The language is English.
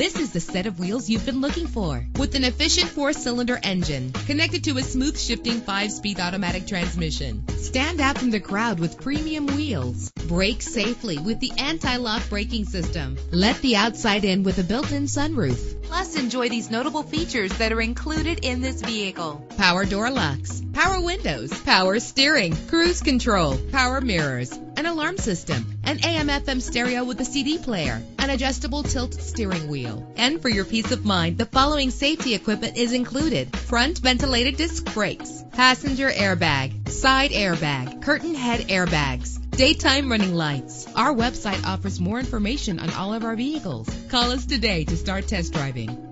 This is the set of wheels you've been looking for with an efficient four cylinder engine connected to a smooth shifting five speed automatic transmission. Stand out from the crowd with premium wheels. Brake safely with the anti lock braking system. Let the outside in with a built in sunroof. Plus, enjoy these notable features that are included in this vehicle power door locks, power windows, power steering, cruise control, power mirrors, an alarm system, an AM FM stereo with a CD player, an adjustable tilt steering wheel. And for your peace of mind, the following safety equipment is included front ventilated disc brakes, passenger airbag, side airbag, curtain head airbags daytime running lights. Our website offers more information on all of our vehicles. Call us today to start test driving.